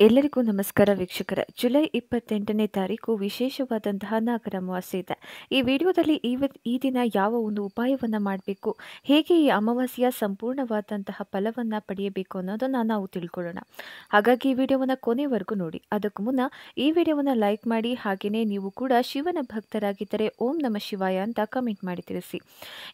ಎಲ್ಲರಿಗೂ ನಮಸ್ಕಾರ ವೀಕ್ಷಕರ. ಜುಲೈ ಇಪ್ಪತ್ತೆಂಟನೇ ತಾರೀಕು ವಿಶೇಷವಾದಂತಹ ನಾಗರ ಅಮಾವಾಸ್ಯೆ ಇದೆ. ಈ ವಿಡಿಯೋದಲ್ಲಿ ಈ ದಿನ ಯಾವ ಒಂದು ಉಪಾಯವನ್ನು ಮಾಡಬೇಕು, ಹೇಗೆ ಈ ಅಮಾವಾಸ್ಯೆಯ ಸಂಪೂರ್ಣವಾದಂತಹ ಫಲವನ್ನು ಪಡೆಯಬೇಕು ಅನ್ನೋದನ್ನು ನಾವು ತಿಳ್ಕೊಳ್ಳೋಣ. ಹಾಗಾಗಿ ಈ ವಿಡಿಯೋವನ್ನು ಕೊನೆವರೆಗೂ ನೋಡಿ. ಅದಕ್ಕೂ ಮುನ್ನ ಈ ವಿಡಿಯೋವನ್ನು ಲೈಕ್ ಮಾಡಿ ಹಾಗೆಯೇ ನೀವು ಕೂಡ ಶಿವನ ಭಕ್ತರಾಗಿದ್ದರೆ ಓಂ ನಮ ಶಿವಾಯ ಅಂತ ಕಮೆಂಟ್ ಮಾಡಿ ತಿಳಿಸಿ.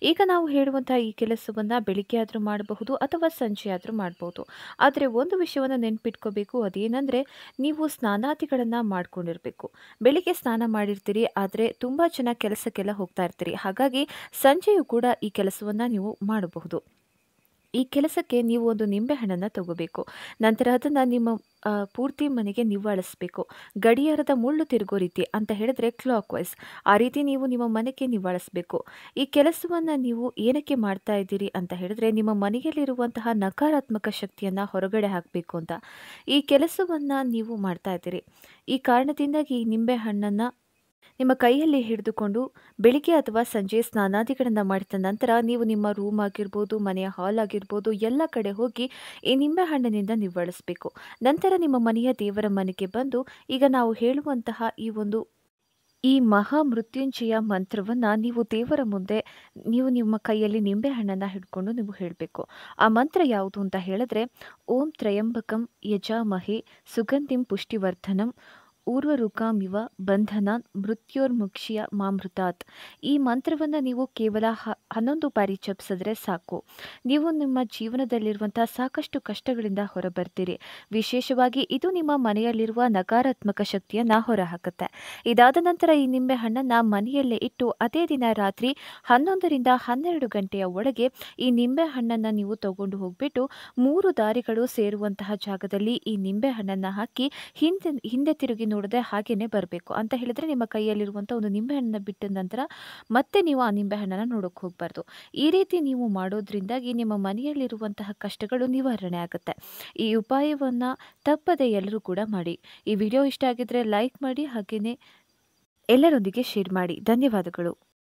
ಈಗ ನಾವು ಹೇಳುವಂತಹ ಈ ಕೆಲಸವನ್ನು ಬೆಳಿಗ್ಗೆ ಆದರೂ ಮಾಡಬಹುದು ಅಥವಾ ಸಂಜೆ ಆದರೂ ಮಾಡಬಹುದು ಆದರೆ ಒಂದು ವಿಷಯವನ್ನು ನೆನ್ಪಿಟ್ಕೋಬೇಕು ಅದೇನೆಂದರೆ ನೀವು ಸ್ನಾನಾದಿಗಳನ್ನು ಮಾಡ್ಕೊಂಡಿರಬೇಕು. ಬೆಳಿಗ್ಗೆ ಸ್ನಾನ ಮಾಡಿರ್ತೀರಿ, ಆದರೆ ತುಂಬ ಜನ ಕೆಲಸಕ್ಕೆಲ್ಲ ಹೋಗ್ತಾ ಇರ್ತೀರಿ. ಹಾಗಾಗಿ ಸಂಜೆಯೂ ಕೂಡ ಈ ಕೆಲಸವನ್ನು ನೀವು ಮಾಡಬಹುದು. ಈ ಕೆಲಸಕ್ಕೆ ನೀವು ಒಂದು ನಿಂಬೆಹಣ್ಣನ್ನು ತಗೋಬೇಕು. ನಂತರ ಅದನ್ನು ನಿಮ್ಮ ಪೂರ್ತಿ ಮನೆಗೆ ನಿವಾಳಿಸಬೇಕು ಗಡಿಯಾರದ ಮುಳ್ಳು ತಿರುಗೋ ರೀತಿ ಅಂತ ಹೇಳಿದ್ರೆ ಕ್ಲಾಕ್ ವೈಸ್ ಆ ರೀತಿ ನೀವು ನಿಮ್ಮ ಮನೆಗೆ ನಿವಾಳಿಸಬೇಕು ಈ ಕೆಲಸವನ್ನು ನೀವು ಏನಕ್ಕೆ ಮಾಡ್ತಾ ಇದ್ದೀರಿ ಅಂತ ಹೇಳಿದ್ರೆ ನಿಮ್ಮ ಮನೆಯಲ್ಲಿರುವಂತಹ ನಕಾರಾತ್ಮಕ ಶಕ್ತಿಯನ್ನು ಹೊರಗಡೆ ಹಾಕಬೇಕು ಅಂತ. ಈ ಕೆಲಸವನ್ನು ನೀವು ಮಾಡ್ತಾ ಇದ್ದೀರಿ. ಈ ಕಾರಣದಿಂದಾಗಿ ಈ ನಿಂಬೆ ಹಣ್ಣನ್ನು ನಿಮ್ಮ ಕೈಯಲ್ಲಿ ಹಿಡಿದುಕೊಂಡು ಬೆಳಿಗ್ಗೆ ಅಥವಾ ಸಂಜೆ ಸ್ನಾನಾದಿಗಳನ್ನು ಮಾಡಿದ ನಂತರ ನೀವು ನಿಮ್ಮ ರೂಮ್ ಆಗಿರ್ಬೋದು, ಮನೆಯ ಹಾಲ್ ಆಗಿರ್ಬೋದು, ಎಲ್ಲ ಕಡೆ ಹೋಗಿ ಈ ನಿಂಬೆ ಹಣ್ಣಿನಿಂದ ನಿವ್ವಳಿಸಬೇಕು. ನಂತರ ನಿಮ್ಮ ಮನೆಯ ದೇವರ ಮನೆಗೆ ಬಂದು ಈಗ ನಾವು ಹೇಳುವಂತಹ ಈ ಒಂದು ಈ ಮಹಾ ಮೃತ್ಯುಂಜಯ ಮಂತ್ರವನ್ನು ನೀವು ದೇವರ ಮುಂದೆ, ನೀವು ನಿಮ್ಮ ಕೈಯಲ್ಲಿ ನಿಂಬೆಹಣ್ಣನ್ನು ಹಿಡ್ಕೊಂಡು ನೀವು ಹೇಳಬೇಕು. ಆ ಮಂತ್ರ ಯಾವುದು ಅಂತ ಹೇಳಿದ್ರೆ, ಓಂ ತ್ರಯಂಬಕಂ ಯಜಾಮಹಿ ಸುಗಂಧಿಂ ಪುಷ್ಟಿವರ್ಧನಂ ಊರ್ವರುಕಾಮಿವ ಬಂಧನ ಮೃತ್ಯೋರ್ಮುಕ್ಷಿಯ ಮಾಮೃತಾತ್. ಈ ಮಂತ್ರವನ್ನು ನೀವು ಕೇವಲ ಹ, ಹನ್ನೊಂದು ಬಾರಿ ಜಪಿಸಿದ್ರೆ ಸಾಕು. ನೀವು ನಿಮ್ಮ ಜೀವನದಲ್ಲಿರುವಂಥ ಸಾಕಷ್ಟು ಕಷ್ಟಗಳಿಂದ ಹೊರಬರ್ತೀರಿ. ವಿಶೇಷವಾಗಿ ಇದು ನಿಮ್ಮ ಮನೆಯಲ್ಲಿರುವ ನಕಾರಾತ್ಮಕ ಶಕ್ತಿಯನ್ನು ಹೊರಹಾಕುತ್ತೆ. ಇದಾದ ನಂತರ ಈ ನಿಂಬೆ ಹಣ್ಣನ್ನು ಮನೆಯಲ್ಲೇ ಇಟ್ಟು ಅದೇ ದಿನ ರಾತ್ರಿ ಹನ್ನೊಂದರಿಂದ ಹನ್ನೆರಡು ಗಂಟೆಯ ಒಳಗೆ ಈ ನಿಂಬೆ ಹಣ್ಣನ್ನು ನೀವು ತಗೊಂಡು ಹೋಗ್ಬಿಟ್ಟು ಮೂರು ದಾರಿಗಳು ಸೇರುವಂತಹ ಜಾಗದಲ್ಲಿ ಈ ನಿಂಬೆ ಹಣ್ಣನ್ನು ಹಾಕಿ ಹಿಂದೆ ಹಿಂದೆ ತಿರುಗಿ ನೋಡದೆ ಹಾಗೇನೆ ಬರಬೇಕು ಅಂತ ಹೇಳಿದ್ರೆ ನಿಮ್ಮ ಕೈಯಲ್ಲಿರುವಂಥ ಒಂದು ನಿಂಬೆಹಣ್ಣನ್ನು ಬಿಟ್ಟ ನಂತರ ಮತ್ತೆ ನೀವು ಆ ನಿಂಬೆಹಣ್ಣನ್ನು ನೋಡೋಕೆ ಹೋಗಬಾರ್ದು. ಈ ರೀತಿ ನೀವು ಮಾಡೋದ್ರಿಂದಾಗಿ ನಿಮ್ಮ ಮನೆಯಲ್ಲಿರುವಂತಹ ಕಷ್ಟಗಳು ನಿವಾರಣೆ ಆಗುತ್ತೆ. ಈ ಉಪಾಯವನ್ನು ತಪ್ಪದೆ ಎಲ್ಲರೂ ಕೂಡ ಮಾಡಿ. ಈ ವಿಡಿಯೋ ಇಷ್ಟ ಆಗಿದ್ರೆ ಲೈಕ್ ಮಾಡಿ ಹಾಗೆಯೇ ಎಲ್ಲರೊಂದಿಗೆ ಶೇರ್ ಮಾಡಿ. ಧನ್ಯವಾದಗಳು.